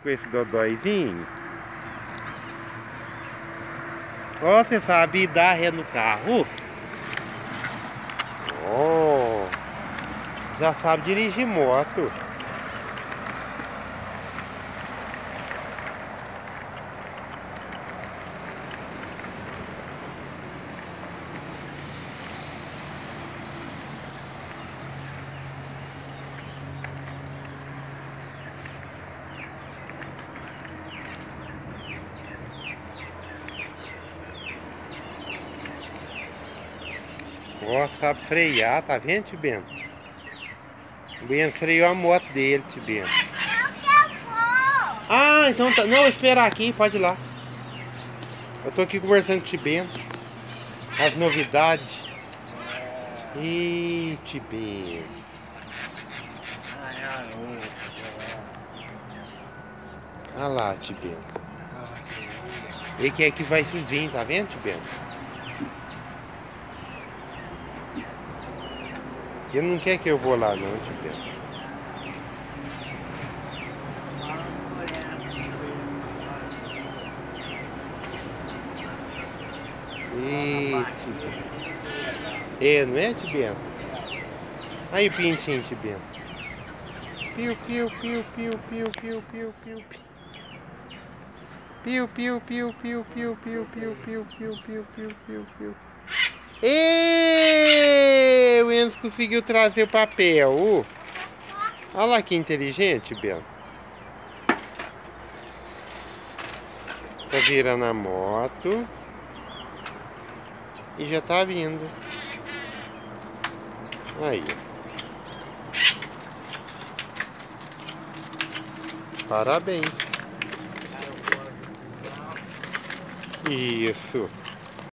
com esse dodóizinho. Ó, você sabe dar ré no carro? Ó, já sabe dirigir moto. Ó, sabe frear, tá vendo, Tibeno? O Bento freou a moto dele, Tibeno. Ah, então tá. Não, esperar aqui, pode ir lá. Eu tô aqui conversando com o Tibeno. As novidades. Ih, Tibeno. Olha lá, Tibeno. Ele quer que vai sozinho, tá vendo, Tibeno? Ele não quer que eu vou lá não. Ih, Tibeno. É, não é, Tibeno? Aí o pintinho, Tibeno. Piu, piu, piu, piu, piu, piu, piu, piu, piu. Piu, piu, piu, piu, piu, piu, piu, piu, piu, piu, piu, piu, piu. Conseguiu trazer o papel. Uh. Olha lá que inteligente, Belo. Tá virando a moto. E já tá vindo. Aí. Parabéns. Isso.